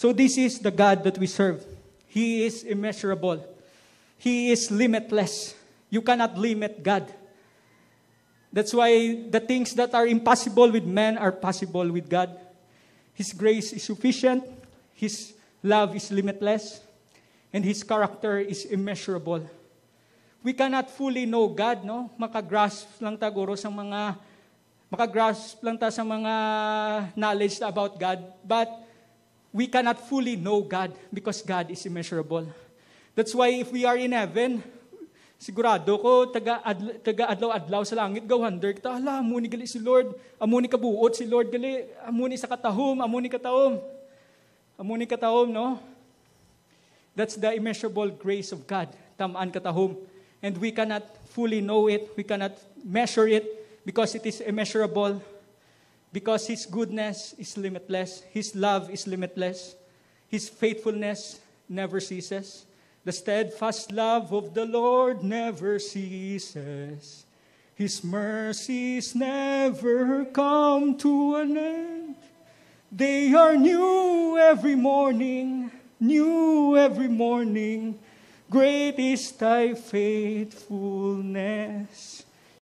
So this is the God that we serve. He is immeasurable. He is limitless. You cannot limit God. That's why the things that are impossible with men are possible with God. His grace is sufficient, His love is limitless, and His character is immeasurable. We cannot fully know God, no? Makagrasp lang taguro sa mga makagrasp lang ta sa mga knowledge about God, but we cannot fully know God because God is immeasurable. That's why if we are in heaven, sigurado ko taga taga adlaw-adlaw sa langit gawhander kita hala amo ni gali si Lord. Amo ni kabuot si Lord gali. Amo ni sa katahom amo ni katahom amo ni katahom no? That's the immeasurable grace of God. Tamaan katahom and we cannot fully know it. We cannot measure it because it is immeasurable because his goodness is limitless his love is limitless his faithfulness never ceases the steadfast love of the Lord never ceases. His mercies never come to an end. They are new every morning, new every morning. Great is thy faithfulness.